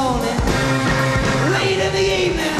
morning, late in the evening.